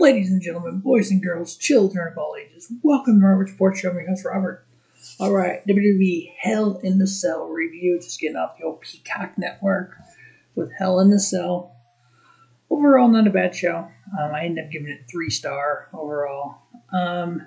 Ladies and gentlemen, boys and girls, children of all ages, welcome to Robert Sports Show. Your host, Robert. All right, WWE Hell in the Cell review, just getting off the old Peacock Network with Hell in the Cell. Overall, not a bad show. Um, I ended up giving it three star overall. Um,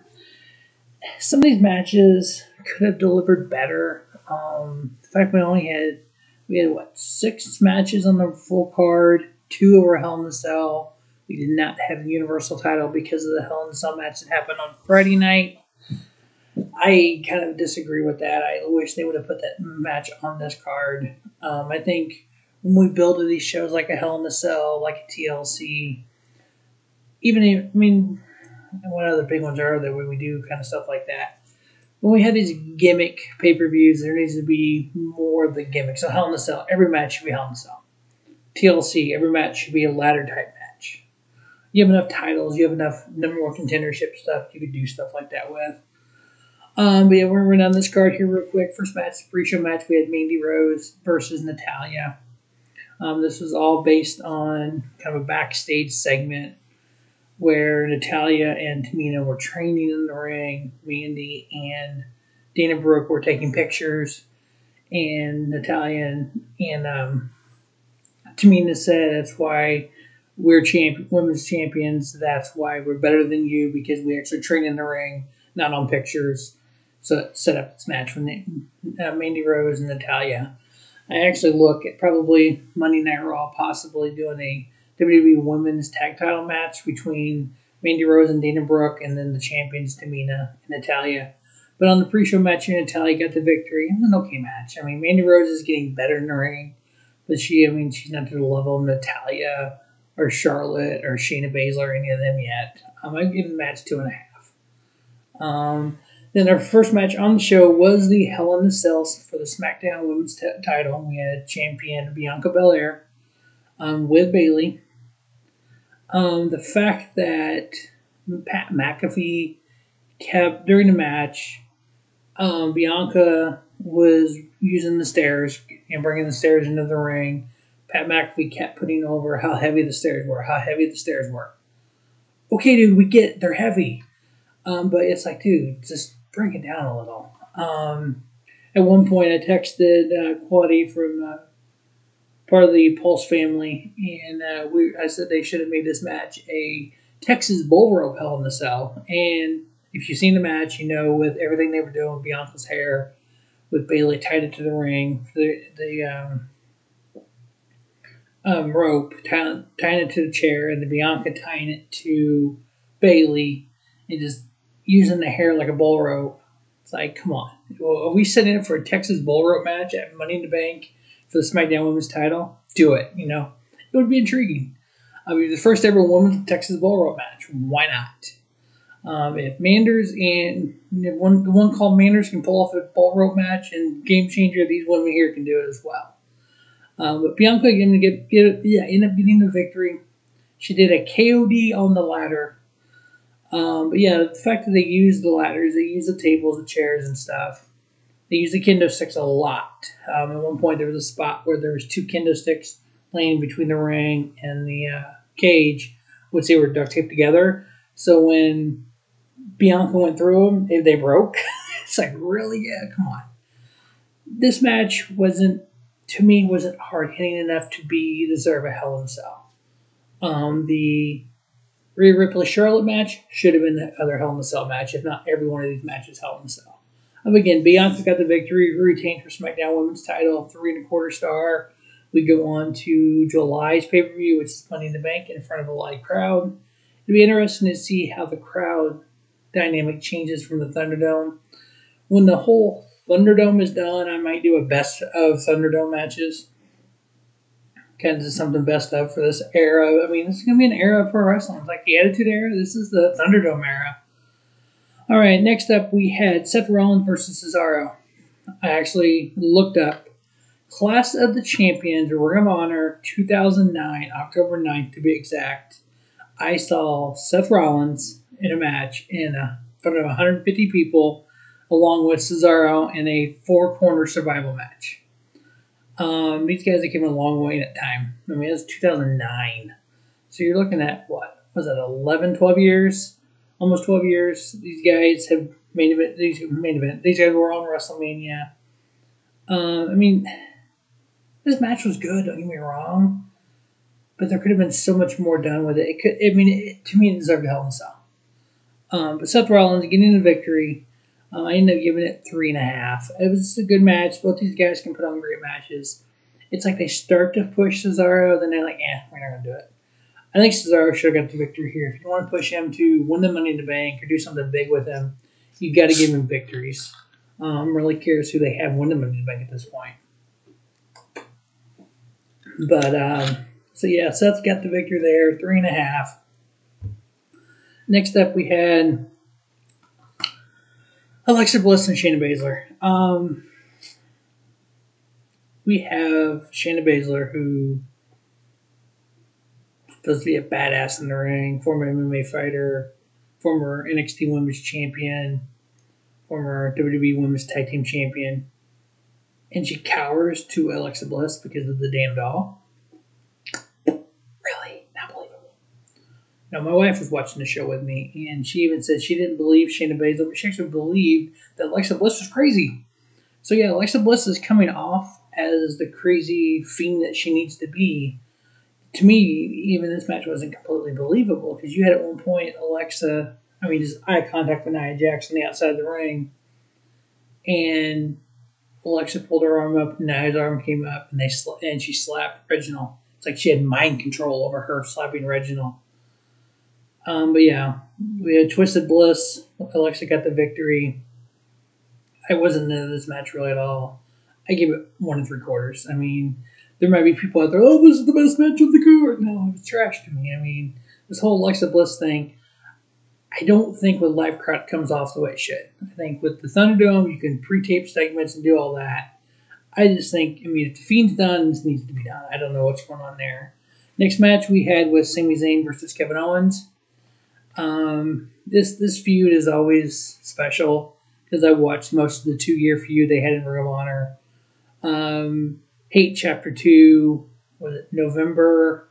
some of these matches could have delivered better. Um, the fact we only had we had what six matches on the full card, two over Hell in the Cell we did not have the Universal title because of the Hell in a Cell match that happened on Friday night. I kind of disagree with that. I wish they would have put that match on this card. Um, I think when we build these shows like a Hell in a Cell, like a TLC, even if, I mean, what other big ones are there when we do kind of stuff like that? When we have these gimmick pay per views, there needs to be more of the gimmick. So Hell in a Cell, every match should be Hell in a Cell. TLC, every match should be a ladder type match you have enough titles, you have enough number one contendership stuff, you could do stuff like that with. Um, but yeah, we're gonna run down this card here real quick. First match, pre-show match, we had Mandy Rose versus Natalya. Um, this was all based on kind of a backstage segment where Natalya and Tamina were training in the ring. Mandy and Dana Brooke were taking pictures, and Natalya and, and um, Tamina said that's why we're champ- women's champions. That's why we're better than you because we actually train in the ring, not on pictures. So set up this match with uh, Mandy Rose and Natalya. I actually look at probably Monday Night Raw possibly doing a WWE Women's Tag Title match between Mandy Rose and Dana Brooke, and then the champions Tamina and Natalya. But on the pre-show match, Natalya got the victory. It was an okay match. I mean, Mandy Rose is getting better in the ring, but she, I mean, she's not to the level of Natalya or Charlotte or Shayna Baszler or any of them yet. I'd give the match two and a half. Um, then our first match on the show was the Hell in the Cells for the SmackDown Women's t- title. We had champion Bianca Belair um, with Bayley. Um, the fact that Pat McAfee kept during the match, um, Bianca was using the stairs and bringing the stairs into the ring Pat McAfee kept putting over how heavy the stairs were, how heavy the stairs were. Okay, dude, we get they're heavy, um, but it's like, dude, just bring it down a little. Um, at one point, I texted uh, Quaddy from uh, part of the Pulse family, and uh, we I said they should have made this match a Texas bull rope Hell in the Cell. And if you've seen the match, you know with everything they were doing, Bianca's hair, with Bayley tied it to the ring, the the um, um, rope, tying, tying it to the chair, and the Bianca tying it to Bayley, and just using the hair like a bull rope. It's like, come on. Are we setting up for a Texas bull rope match at Money in the Bank for the SmackDown Women's title? Do it, you know. It would be intriguing. I mean, the first ever women's Texas bull rope match. Why not? Um, if Manders and if one the one called Manders can pull off a bull rope match and game changer, these women here can do it as well. Um, but Bianca ended, get, get, yeah, ended up getting the victory. She did a KOD on the ladder. Um, but yeah, the fact that they use the ladders, they use the tables, the chairs, and stuff. They use the kendo sticks a lot. Um, at one point, there was a spot where there was two kendo sticks laying between the ring and the uh, cage, which they were duct taped together. So when Bianca went through them, they broke. it's like, really? Yeah, come on. This match wasn't to me wasn't hard hitting enough to be deserve a Hell in a Cell. Um, the Rhea Ripley Charlotte match should have been the other Hell in a Cell match, if not every one of these matches Hell in a Cell. Um, again, Bianca got the victory, retained her SmackDown Women's title, three and a quarter star. We go on to July's pay per view, which is Money in the Bank, in front of a live crowd. It'll be interesting to see how the crowd dynamic changes from the Thunderdome. When the whole Thunderdome is done. I might do a best of Thunderdome matches. Kind of something best of for this era. I mean, this is going to be an era pro wrestling. It's like the Attitude Era. This is the Thunderdome era. All right, next up we had Seth Rollins versus Cesaro. I actually looked up Class of the Champions Ring of Honor 2009, October 9th to be exact. I saw Seth Rollins in a match in front of 150 people along with Cesaro in a four corner survival match. Um, these guys have came a long way in that time. I mean, was 2009. So you're looking at what? was that 11, 12 years, almost 12 years. These guys have main event. These main event. These guys were on WrestleMania. Um, I mean, this match was good. Don't get me wrong, but there could have been so much more done with it. It could. I mean, it, to me, it deserved a Hell in a Cell. Um, but Seth Rollins getting the victory. Uh, I ended up giving it three and a half. It was a good match. Both these guys can put on great matches. It's like they start to push Cesaro, then they're like, "Yeah, we're not gonna do it." I think Cesaro should have got the victory here. If you want to push him to win the Money in the Bank or do something big with him, you got to give him victories. Um, I'm really curious who they have win the Money in the Bank at this point. But um, so yeah, Seth's got the victory there, three and a half. Next up, we had Alexa Bliss and Shayna Baszler. Um, we have Shayna Baszler, who supposed to be a badass in the ring, former MMA fighter, former NXT Women's Champion, former WWE Women's Tag Team Champion, and she cowers to Alexa Bliss because of the damn doll. Really? Not believable. Now, my wife was watching the show with me, and she even said she didn't believe Shayna Baszler, but she actually believed that Alexa Bliss was crazy. So, yeah, Alexa Bliss is coming off as the crazy fiend that she needs to be. To me, even this match wasn't completely believable because you had at one point Alexa, I mean, just eye contact with Nia Jax on the outside of the ring, and Alexa pulled her arm up, and Nia's arm came up, and they sl- and she slapped Reginald. It's like she had mind control over her slapping Reginald. Um, but yeah, we had Twisted Bliss. Alexa got the victory. I wasn't into this match really at all. I gave it one and three quarters. I mean, there might be people out there, oh, this is the best match of the card. No, it's trash to me. I mean, this whole Alexa Bliss thing, I don't think with live crowd comes off the way it should. I think with the Thunderdome, you can pre-tape segments and do all that. I just think, I mean, if the Fiend's done, this needs to be done. I don't know what's going on there. Next match we had was Sami Zayn versus Kevin Owens. Um, this this feud is always special because I watched most of the two year feud they had in Ring of Honor. Um, Hate Chapter Two was it November,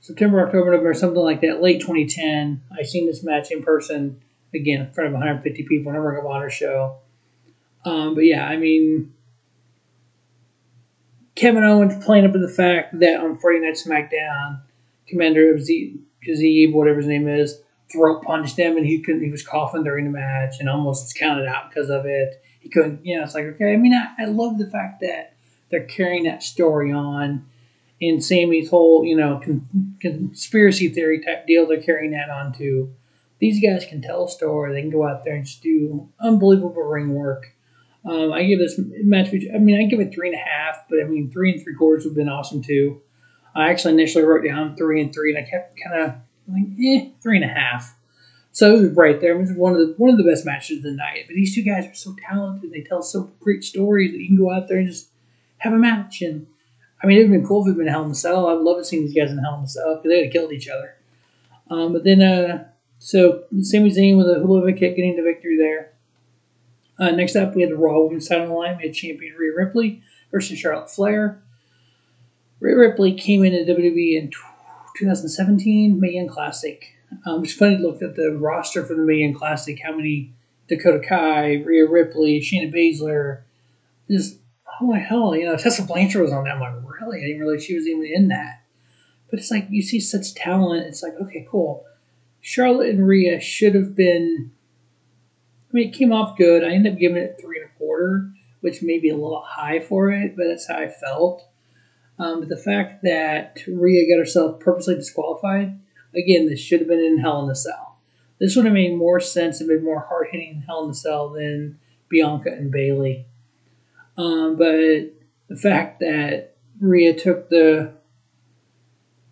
September, October, November, something like that. Late 2010. I seen this match in person again in front of 150 people in a Ring of Honor show. Um, but yeah, I mean, Kevin Owens playing up to the fact that on Friday Night SmackDown, Commander Azeez, Zeeb, whatever his name is, throat punched him and he couldn't. He was coughing during the match and almost was counted out because of it. He couldn't. You know, it's like okay. I mean, I, I love the fact that they're carrying that story on. And Sami's whole, you know, con- conspiracy theory type deal, they're carrying that on too. These guys can tell a story. They can go out there and just do unbelievable ring work. Um, I give this match, I mean, I give it three and a half, but I mean, three and three quarters would have been awesome too. I actually initially wrote down three and three, and I kept kind of like, eh, three and a half. So it was right there. It was one of the one of the best matches of the night. But these two guys are so talented. They tell so great stories that you can go out there and just have a match. And I mean, it'd been cool if it'd been Hell in a Cell. I'd love to see these guys in Hell in a Cell because they'd have killed each other. Um, but then, uh, so Sami Zayn with a hula kick getting the victory there. Uh, next up, we had the Raw Women's title line. We had champion Rhea Ripley versus Charlotte Flair. Rhea Ripley came into WWE in 2017 Mae Young Classic. Um, it's funny to look at the roster for the Mae Young Classic. How many Dakota Kai, Rhea Ripley, Shayna Baszler, just holy hell, you know, Tessa Blanchard was on that. Like, really? I didn't realize she was even in that. But it's like you see such talent. It's like, okay, cool. Charlotte and Rhea should have been. I mean, it came off good. I ended up giving it three and a quarter, which may be a little high for it, but that's how I felt. Um, but the fact that Rhea got herself purposely disqualified, again, this should have been in Hell in a Cell. This would have made more sense and been more hard hitting in Hell in a Cell than Bianca and Bayley. Um, but the fact that Rhea took the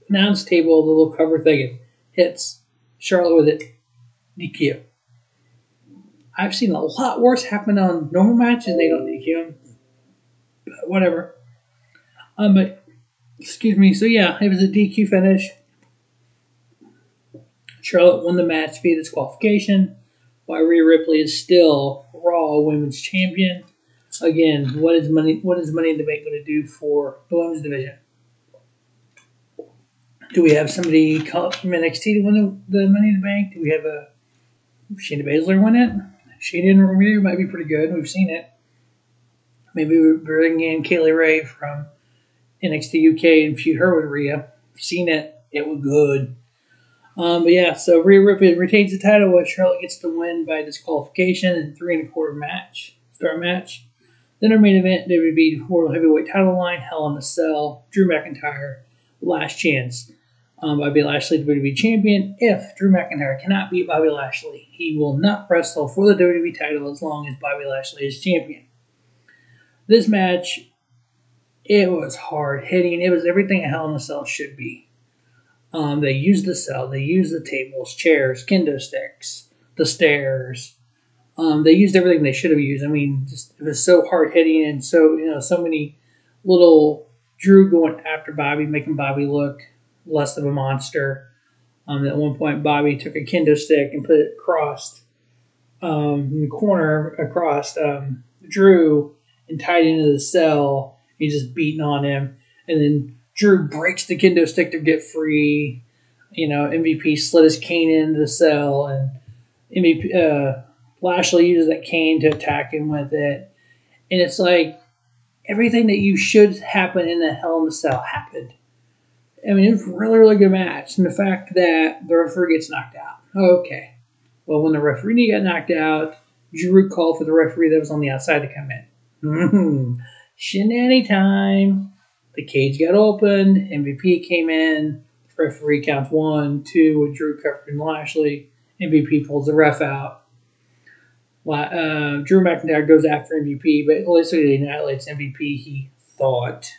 announce table, the little cover thing, and hits Charlotte with it, DQ. I've seen a lot worse happen on normal matches. And they don't DQ them. But whatever. Um, but excuse me. So yeah, it was a DQ finish. Charlotte won the match via disqualification, while Rhea Ripley is still Raw Women's Champion. Again, what is money? What is Money in the Bank going to do for the women's division? Do we have somebody from NXT to win the, the Money in the Bank? Do we have a Shayna Baszler win it? Shayna and Rhea might be pretty good. We've seen it. Maybe we bring in Kay Lee Ray from NXT UK and feud her with Rhea. Seen it. It was good. Um, but yeah, so Rhea Ripley retains the title, while Charlotte gets the win by disqualification in three and a quarter match, start match. Then our main event, WWE World Heavyweight Title line, Hell in a Cell, Drew McIntyre, last chance. Um, Bobby Lashley, WWE Champion. If Drew McIntyre cannot beat Bobby Lashley, he will not wrestle for the WWE title as long as Bobby Lashley is champion. This match, it was hard hitting. It was everything a Hell in a Cell should be. Um, they used the cell, they used the tables, chairs, kendo sticks, the stairs. Um, they used everything they should have used. I mean, just it was so hard hitting and so you know so many little Drew going after Bobby, making Bobby look less of a monster. Um, at one point, Bobby took a kendo stick and put it across um, in the corner across um, Drew and tied into the cell. He's just beating on him, and then Drew breaks the kendo stick to get free. You know, MVP slid his cane into the cell, and MVP uh, Lashley uses that cane to attack him with it. And it's like everything that you should happen in the Hell in the Cell happened. I mean, it was a really, really good match. And the fact that the referee gets knocked out. Okay. Well, when the referee got knocked out, Drew called for the referee that was on the outside to come in. Shenanigans time. The cage got opened. MVP came in. Referee counts one, two with Drew covered and Lashley. MVP pulls the ref out. Uh, Drew McIntyre goes after MVP, but basically annihilates MVP. He thought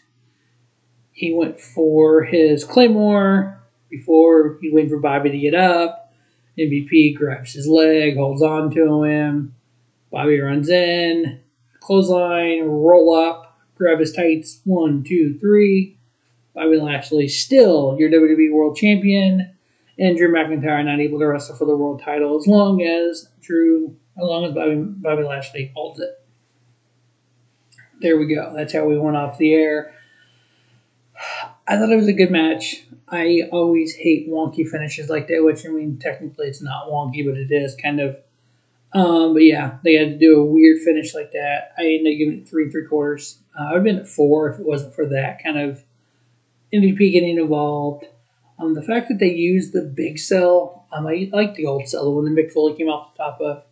he went for his claymore before he waited for Bobby to get up. MVP grabs his leg, holds on to him. Bobby runs in, clothesline, roll up, grab his tights. One, two, three. Bobby Lashley still your WWE World Champion, and Drew McIntyre not able to wrestle for the world title as long as Drew, as long as Bobby, Bobby Lashley holds it. There we go. That's how we went off the air. I thought it was a good match. I always hate wonky finishes like that, which I mean, technically it's not wonky, but it is kind of um, but yeah, they had to do a weird finish like that. I ended up giving it three and three quarters. Uh, I would have been at four if it wasn't for that kind of MVP getting involved. Um, the fact that they used the big cell, um, I like the old cell, the one that came off the top of.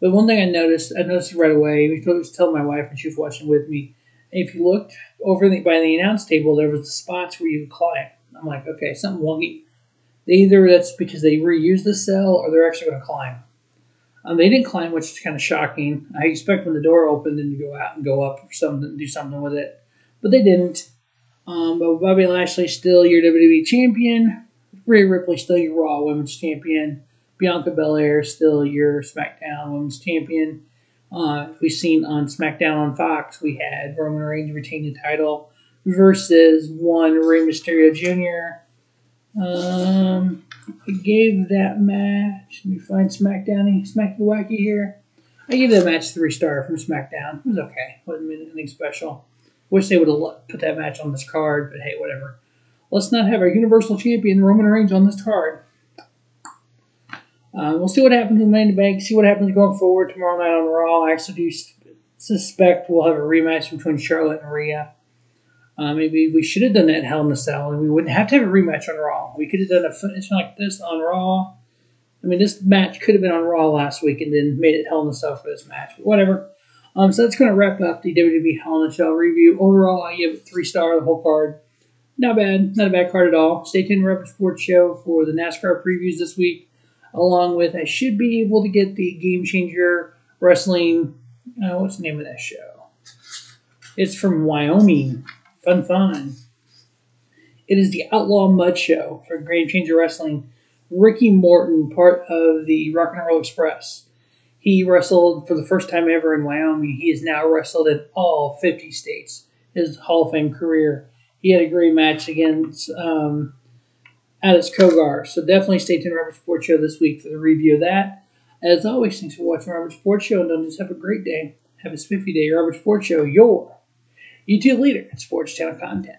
But one thing I noticed, I noticed right away, I was telling my wife when she was watching with me, if you looked over the, by the announce table, there was the spots where you could climb. I'm like, okay, something wonky. Either that's because they reused the cell or they're actually going to climb. Um, they didn't climb, which is kind of shocking. I expect when the door opened them to go out and go up or something, do something with it, but they didn't. Um, but Bobby Lashley still your WWE champion. Rhea Ripley still your Raw Women's champion. Bianca Belair still your SmackDown Women's champion. Uh, we've seen on SmackDown on Fox, we had Roman Reigns retain the title versus one Rey Mysterio Jr. Um, I gave that match. Let me find SmackDown. Smack the Wacky here. I gave that match three star from SmackDown. It was okay. Wasn't anything special. Wish they would have put that match on this card, but hey, whatever. Let's not have our Universal Champion Roman Reigns on this card. Uh, we'll see what happens in Money in the Bank. See what happens going forward tomorrow night on Raw. I actually do suspect we'll have a rematch between Charlotte and Rhea. Uh, maybe we should have done that Hell in the Cell, and we wouldn't have to have a rematch on Raw. We could have done a finish like this on Raw. I mean, this match could have been on Raw last week and then made it Hell in the Cell for this match. But whatever. Um, so that's going to wrap up the WWE Hell in the Cell review. Overall, I give it three star the whole card. Not bad, not a bad card at all. Stay tuned to Robert Sports Show for the NASCAR previews this week, along with I should be able to get the Game Changer Wrestling. Uh, what's the name of that show? It's from Wyoming. Fun, fun. It is the Outlaw Mud Show for Game Changer Wrestling. Ricky Morton, part of the Rock and Roll Express. He wrestled for the first time ever in Wyoming. He has now wrestled in all 50 states. His Hall of Fame career. He had a great match against um, Alex Cogar. So definitely stay tuned to Robert Sports Show this week for the review of that. As always, thanks for watching Robert Sports Show and don't just have a great day. Have a spiffy day. Robert Sports Show, your YouTube leader in sports channel content.